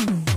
Mm-hmm.